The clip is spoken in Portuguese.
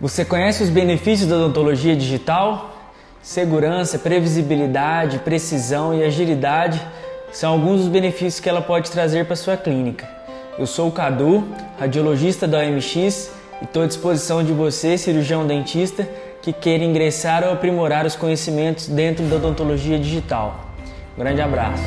Você conhece os benefícios da odontologia digital? Segurança, previsibilidade, precisão e agilidade são alguns dos benefícios que ela pode trazer para sua clínica. Eu sou o Cadu, radiologista da OMX e estou à disposição de você, cirurgião dentista, que queira ingressar ou aprimorar os conhecimentos dentro da odontologia digital. Um grande abraço!